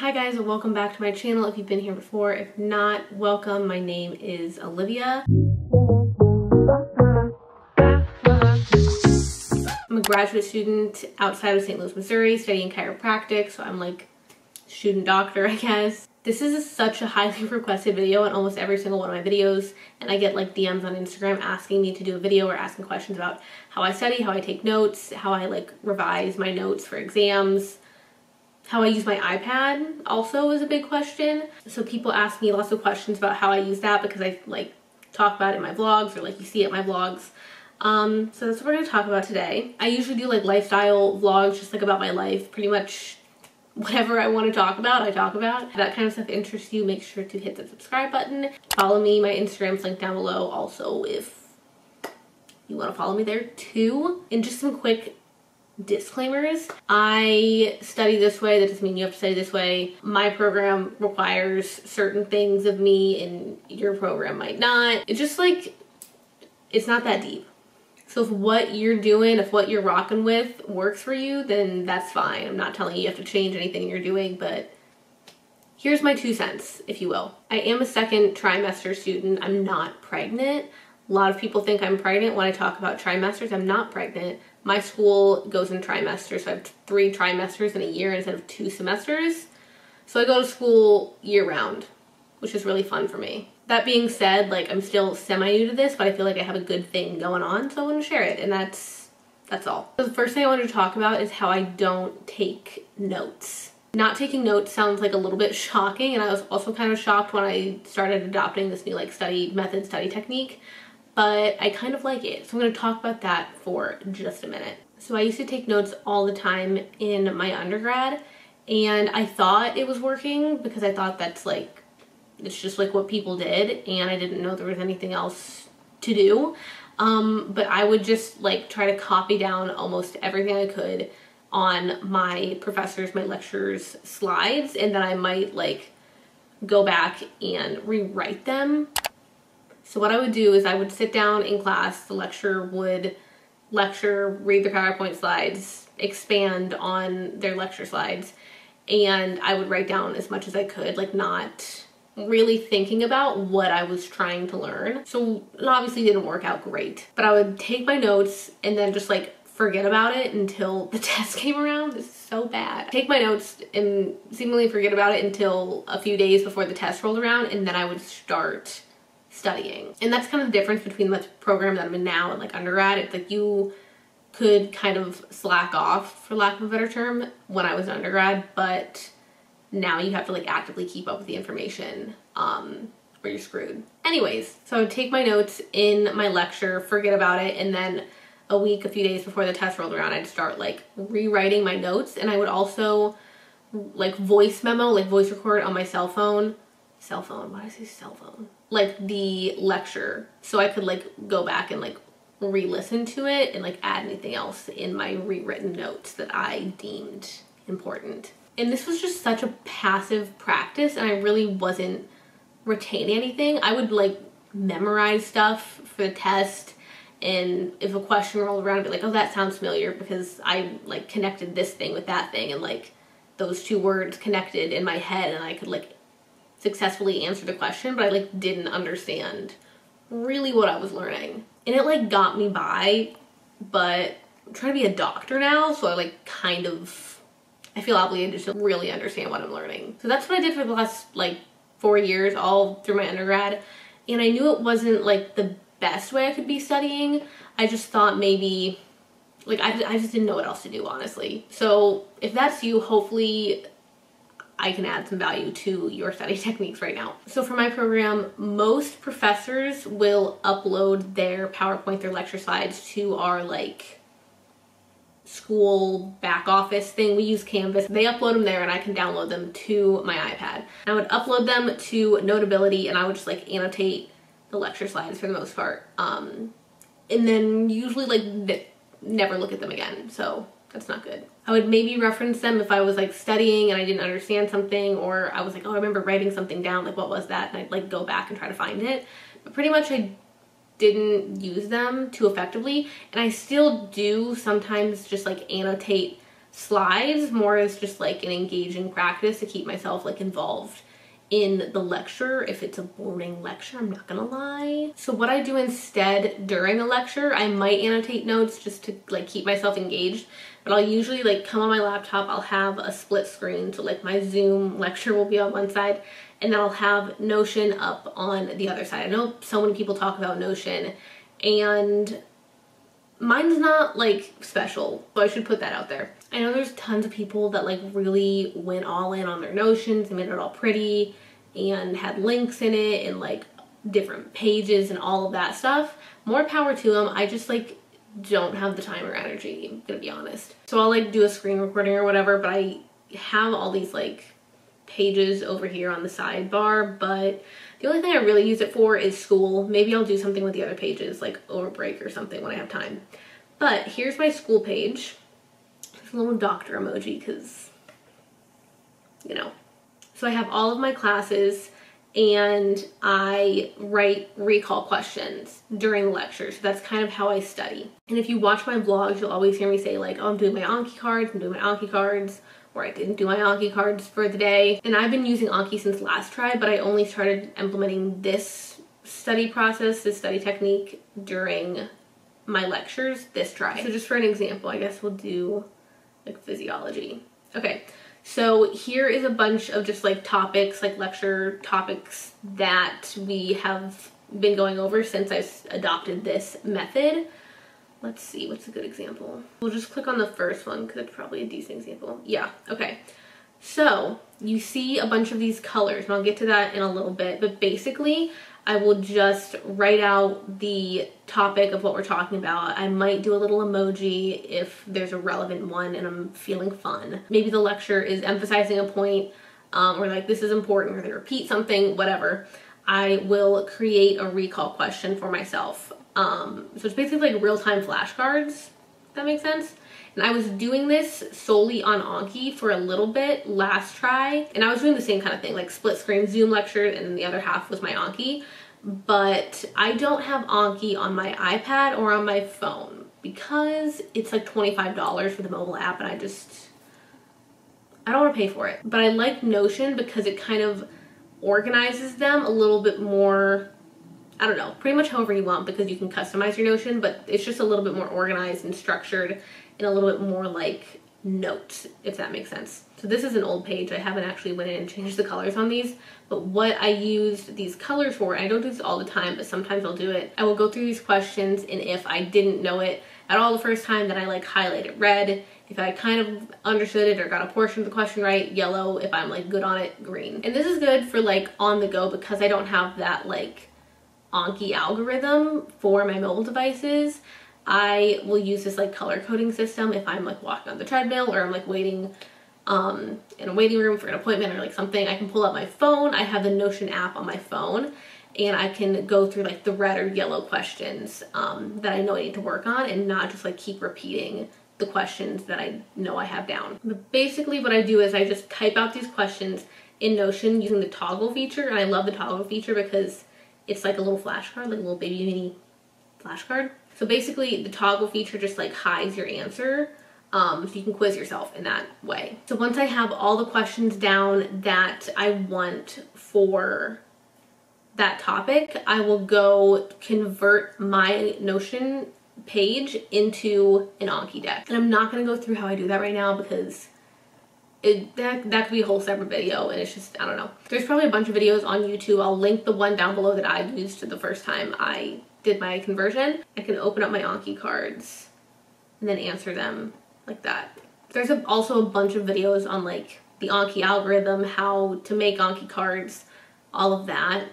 Hi guys, and welcome back to my channel if you've been here before. If not, welcome. My name is Olivia. I'm a graduate student outside of St. Louis, Missouri, studying chiropractic, so I'm like student doctor, I guess. This is a, such a highly requested video in almost every single one of my videos, and I get like DMs on Instagram asking me to do a video or asking questions about how I study, how I take notes, how I like revise my notes for exams, how I use my iPad also is a big question. So people ask me lots of questions about how I use that because I like talk about it in my vlogs or like you see it in my vlogs. Um, so that's what we're gonna talk about today. I usually do like lifestyle vlogs just like about my life, pretty much whatever I want to talk about, I talk about. If that kind of stuff interests you, make sure to hit the subscribe button. Follow me, my Instagram's linked down below also if you want to follow me there too. And just some quick disclaimers. I study this way, that doesn't mean you have to study this way. My program requires certain things of me and your program might not. It's just like, it's not that deep. So if what you're doing, if what you're rocking with works for you, then that's fine. I'm not telling you you have to change anything you're doing, but here's my two cents, if you will. I am a second trimester student. I'm not pregnant. A lot of people think I'm pregnant when I talk about trimesters. I'm not pregnant. My school goes in trimesters, so I have three trimesters in a year instead of two semesters. So I go to school year round, which is really fun for me. That being said, like I'm still semi-new to this, but I feel like I have a good thing going on, so I want to share it, and that's that's all. So the first thing I wanted to talk about is how I don't take notes. Not taking notes sounds like a little bit shocking, and I was also kind of shocked when I started adopting this new like study method, study technique but I kind of like it. So I'm to talk about that for just a minute. So I used to take notes all the time in my undergrad and I thought it was working because I thought that's like, it's just like what people did and I didn't know there was anything else to do. Um, but I would just like try to copy down almost everything I could on my professors, my lecturers' slides and then I might like go back and rewrite them so what I would do is I would sit down in class, the lecturer would lecture, read the PowerPoint slides, expand on their lecture slides, and I would write down as much as I could, like not really thinking about what I was trying to learn. So it obviously didn't work out great, but I would take my notes and then just like forget about it until the test came around. This is so bad. Take my notes and seemingly forget about it until a few days before the test rolled around and then I would start studying. And that's kind of the difference between the program that I'm in now and like undergrad. It's like you could kind of slack off, for lack of a better term, when I was an undergrad, but now you have to like actively keep up with the information um, or you're screwed. Anyways, so I would take my notes in my lecture, forget about it, and then a week, a few days before the test rolled around, I'd start like rewriting my notes and I would also like voice memo, like voice record on my cell phone. Cell phone, why I say cell phone? like the lecture so I could like go back and like re-listen to it and like add anything else in my rewritten notes that I deemed important. And this was just such a passive practice and I really wasn't retaining anything. I would like memorize stuff for the test and if a question rolled around I'd be like, oh that sounds familiar because I like connected this thing with that thing and like those two words connected in my head and I could like successfully answer the question, but I like didn't understand really what I was learning. And it like got me by, but I'm trying to be a doctor now, so I like kind of I feel obligated to really understand what I'm learning. So that's what I did for the last like four years, all through my undergrad. And I knew it wasn't like the best way I could be studying. I just thought maybe, like I, I just didn't know what else to do, honestly. So if that's you, hopefully I can add some value to your study techniques right now. So for my program, most professors will upload their PowerPoint, their lecture slides to our like school back office thing. We use Canvas. They upload them there and I can download them to my iPad. I would upload them to Notability and I would just like annotate the lecture slides for the most part. Um, and then usually like never look at them again. So that's not good. I would maybe reference them if I was like studying and I didn't understand something or I was like, oh, I remember writing something down, like what was that? And I'd like go back and try to find it. But pretty much I didn't use them too effectively. And I still do sometimes just like annotate slides more as just like an engaging practice to keep myself like involved in the lecture if it's a boring lecture i'm not gonna lie. So what i do instead during a lecture i might annotate notes just to like keep myself engaged but i'll usually like come on my laptop i'll have a split screen so like my zoom lecture will be on one side and then i'll have notion up on the other side. I know so many people talk about notion and mine's not like special so i should put that out there I know there's tons of people that like really went all in on their notions and made it all pretty and had links in it and like different pages and all of that stuff. More power to them. I just like don't have the time or energy, I'm gonna be honest. So I'll like do a screen recording or whatever, but I have all these like pages over here on the sidebar, but the only thing I really use it for is school. Maybe I'll do something with the other pages, like over break or something when I have time. But here's my school page There's a little doctor emoji because, you know. So I have all of my classes and I write recall questions during the lecture. So that's kind of how I study. And if you watch my vlogs, you'll always hear me say like, oh, I'm doing my Anki cards, I'm doing my Anki cards, or I didn't do my Anki cards for the day. And I've been using Anki since last try, but I only started implementing this study process, this study technique during my lectures this try. So just for an example, I guess we'll do like physiology. Okay, so here is a bunch of just like topics, like lecture topics that we have been going over since I've adopted this method. Let's see, what's a good example? We'll just click on the first one because it's probably a decent example. Yeah, okay. So you see a bunch of these colors and I'll get to that in a little bit, but basically I will just write out the topic of what we're talking about. I might do a little emoji if there's a relevant one and I'm feeling fun. Maybe the lecture is emphasizing a point um, or like this is important or they repeat something, whatever. I will create a recall question for myself. Um, so it's basically like real-time flashcards, that makes sense? And I was doing this solely on Anki for a little bit last try. And I was doing the same kind of thing, like split screen Zoom lecture and the other half was my Anki. But I don't have Anki on my iPad or on my phone because it's like $25 for the mobile app and I just, I don't want to pay for it. But I like Notion because it kind of organizes them a little bit more I don't know, pretty much however you want because you can customize your Notion, but it's just a little bit more organized and structured and a little bit more like notes, if that makes sense. So this is an old page. I haven't actually went in and changed the colors on these, but what I used these colors for, I don't do this all the time, but sometimes I'll do it. I will go through these questions and if I didn't know it at all the first time, then I like highlight it red. If I kind of understood it or got a portion of the question right, yellow. If I'm like good on it, green. And this is good for like on the go because I don't have that like Anki algorithm for my mobile devices. I will use this like color coding system if I'm like walking on the treadmill or I'm like waiting um, in a waiting room for an appointment or like something. I can pull up my phone. I have the Notion app on my phone and I can go through like the red or yellow questions um, that I know I need to work on and not just like keep repeating the questions that I know I have down. But basically what I do is I just type out these questions in Notion using the toggle feature and I love the toggle feature because it's like a little flashcard, like a little baby mini flashcard. So basically the toggle feature just like hides your answer um, so you can quiz yourself in that way. So once I have all the questions down that I want for that topic, I will go convert my Notion page into an Anki deck. And I'm not going to go through how I do that right now because it, that, that could be a whole separate video and it's just, I don't know. There's probably a bunch of videos on YouTube. I'll link the one down below that I used the first time I did my conversion. I can open up my Anki cards and then answer them like that. There's a, also a bunch of videos on like the Anki algorithm, how to make Anki cards, all of that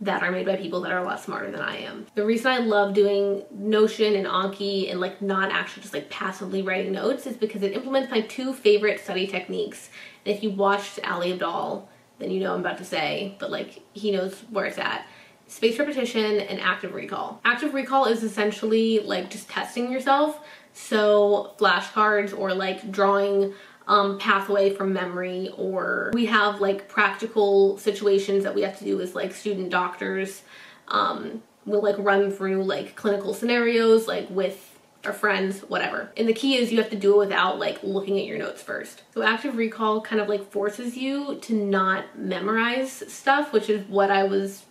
that are made by people that are a lot smarter than I am. The reason I love doing Notion and Anki and like not actually just like passively writing notes is because it implements my two favorite study techniques. And if you watched Ali Abdaal, then you know I'm about to say, but like he knows where it's at. Spaced repetition and active recall. Active recall is essentially like just testing yourself. So flashcards or like drawing um, pathway from memory or we have like practical situations that we have to do as like student doctors. Um, we'll like run through like clinical scenarios like with our friends, whatever. And the key is you have to do it without like looking at your notes first. So active recall kind of like forces you to not memorize stuff, which is what I was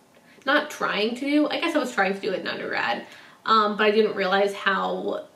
not trying to do. I guess I was trying to do it in undergrad, um, but I didn't realize how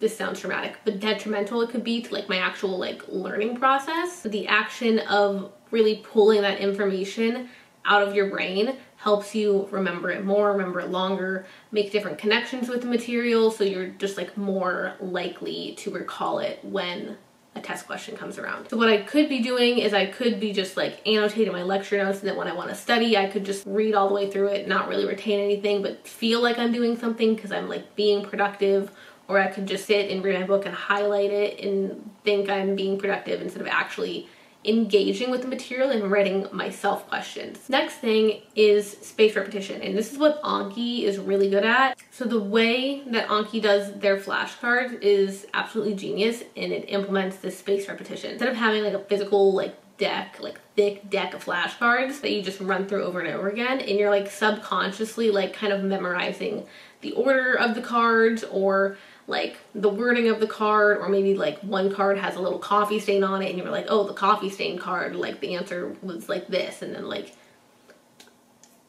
this sounds traumatic, but detrimental it could be to like my actual like learning process. The action of really pulling that information out of your brain helps you remember it more, remember it longer, make different connections with the material so you're just like more likely to recall it when a test question comes around. So what I could be doing is I could be just like annotating my lecture notes and then when I want to study I could just read all the way through it, not really retain anything but feel like I'm doing something because I'm like being productive or I could just sit and read my book and highlight it and think I'm being productive instead of actually engaging with the material and writing myself questions. Next thing is spaced repetition, and this is what Anki is really good at. So the way that Anki does their flashcards is absolutely genius, and it implements this spaced repetition. Instead of having like a physical like deck, like thick deck of flashcards that you just run through over and over again, and you're like subconsciously like kind of memorizing the order of the cards or like the wording of the card or maybe like one card has a little coffee stain on it and you're like oh the coffee stain card like the answer was like this and then like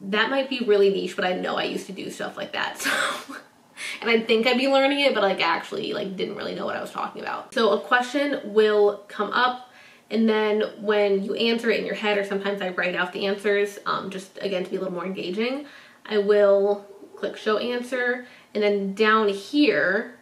that might be really niche but I know I used to do stuff like that so and I think I'd be learning it but like actually like didn't really know what I was talking about. So a question will come up and then when you answer it in your head or sometimes I write out the answers um, just again to be a little more engaging I will click show answer and then down here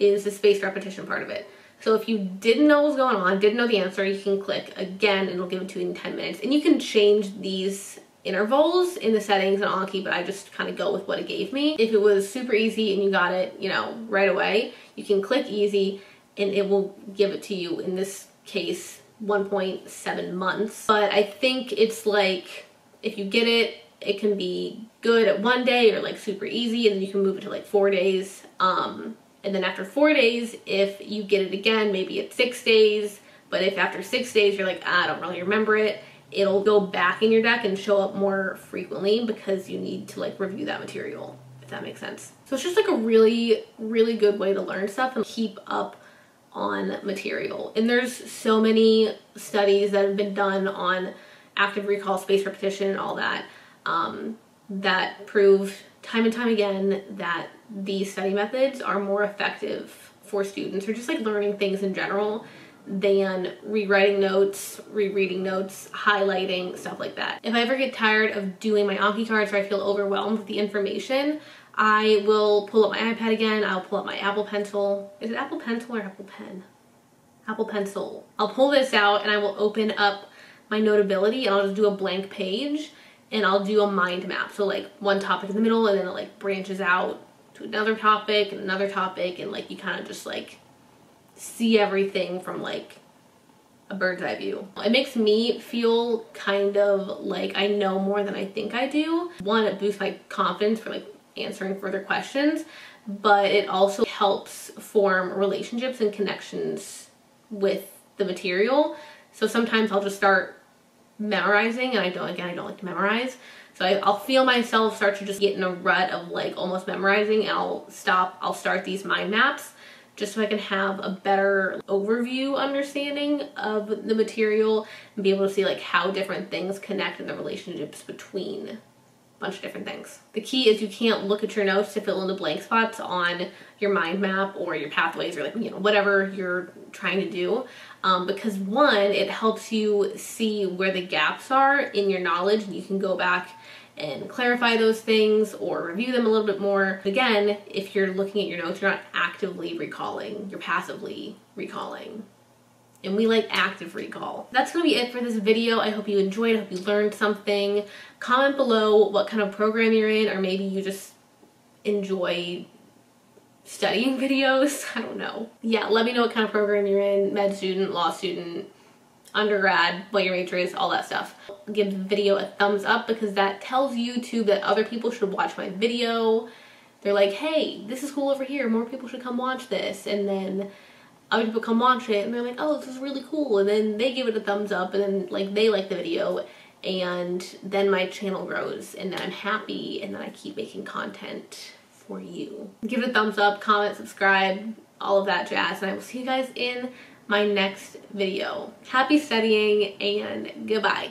is the spaced repetition part of it. So if you didn't know what was going on, didn't know the answer, you can click again and it'll give it to you in 10 minutes. And you can change these intervals in the settings in Anki, but I just kind of go with what it gave me. If it was super easy and you got it, you know, right away, you can click easy and it will give it to you in this case 1.7 months. But I think it's like if you get it, it can be good at one day or like super easy and then you can move it to like four days. Um, and then after four days, if you get it again, maybe it's six days. But if after six days you're like, ah, I don't really remember it, it'll go back in your deck and show up more frequently because you need to like review that material, if that makes sense. So it's just like a really, really good way to learn stuff and keep up on material. And there's so many studies that have been done on active recall, spaced repetition, and all that, um, that prove time and time again that these study methods are more effective for students or just like learning things in general than rewriting notes, rereading notes, highlighting, stuff like that. If I ever get tired of doing my Anki cards or I feel overwhelmed with the information, I will pull up my iPad again, I'll pull up my Apple Pencil. Is it Apple Pencil or Apple Pen? Apple Pencil. I'll pull this out and I will open up my Notability and I'll just do a blank page and I'll do a mind map. So like one topic in the middle and then it like branches out to another topic and another topic and like you kind of just like see everything from like a bird's eye view. It makes me feel kind of like I know more than I think I do. One, it boosts my confidence for like answering further questions, but it also helps form relationships and connections with the material. So sometimes I'll just start memorizing and I don't, again, I don't like to memorize. So I, will feel myself start to just get in a rut of like almost memorizing and I'll stop, I'll start these mind maps just so I can have a better overview understanding of the material and be able to see like how different things connect and the relationships between a bunch of different things. The key is you can't look at your notes to fill in the blank spots on your mind map or your pathways or like, you know, whatever you're trying to do. Um, because one, it helps you see where the gaps are in your knowledge and you can go back and clarify those things or review them a little bit more. Again, if you're looking at your notes, you're not actively recalling, you're passively recalling. And we like active recall. That's gonna be it for this video. I hope you enjoyed, I hope you learned something. Comment below what kind of program you're in or maybe you just enjoy studying videos. I don't know. Yeah, let me know what kind of program you're in, med student, law student, undergrad, what your major is, all that stuff. Give the video a thumbs up because that tells YouTube that other people should watch my video. They're like, hey, this is cool over here. More people should come watch this. And then other people come watch it and they're like, oh, this is really cool. And then they give it a thumbs up and then like they like the video and then my channel grows and then I'm happy and then I keep making content for you. Give it a thumbs up, comment, subscribe, all of that jazz, and I will see you guys in my next video. Happy studying and goodbye.